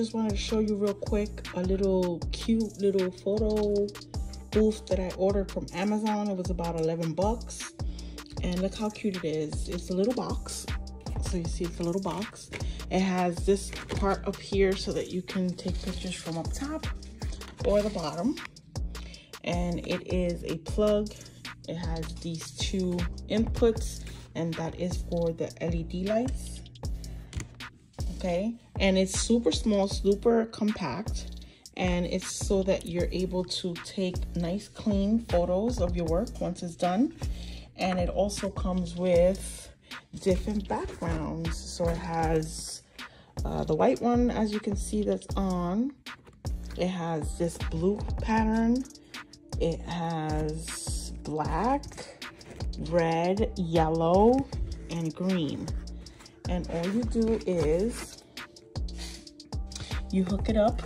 just wanted to show you real quick a little cute little photo booth that I ordered from Amazon. It was about 11 bucks. And look how cute it is. It's a little box. So you see it's a little box. It has this part up here so that you can take pictures from up top or the bottom. And it is a plug. It has these two inputs and that is for the LED lights. Okay, and it's super small, super compact and it's so that you're able to take nice clean photos of your work once it's done. And it also comes with different backgrounds. So it has uh, the white one as you can see that's on. It has this blue pattern. It has black red yellow and green. And all you do is you hook it up.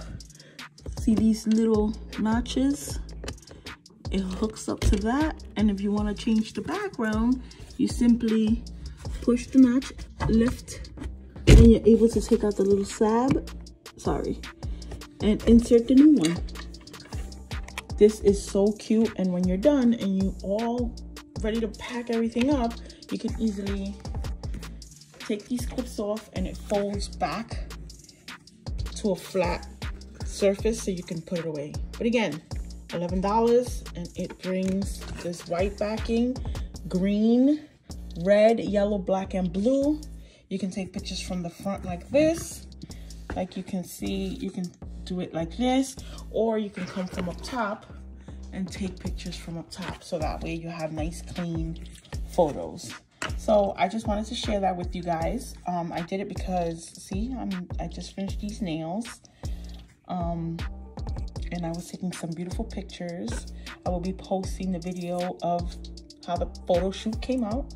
See these little notches? It hooks up to that and if you want to change the background you simply push the notch lift and you're able to take out the little slab. Sorry. And insert the new one. This is so cute and when you're done and you all ready to pack everything up you can easily take these clips off and it folds back to a flat surface so you can put it away. But again, $11 and it brings this white backing, green, red, yellow, black, and blue. You can take pictures from the front like this. Like you can see, you can do it like this, or you can come from up top and take pictures from up top. So that way you have nice, clean photos. So I just wanted to share that with you guys. Um, I did it because, see, I'm, I just finished these nails um, and I was taking some beautiful pictures. I will be posting the video of how the photo shoot came out.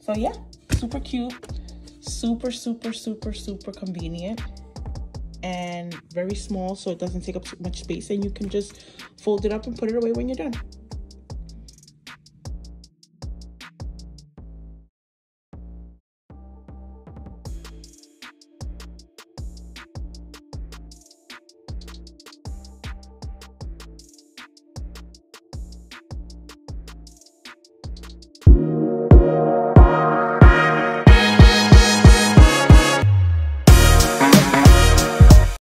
So yeah, super cute, super, super, super, super convenient and very small so it doesn't take up too much space and you can just fold it up and put it away when you're done.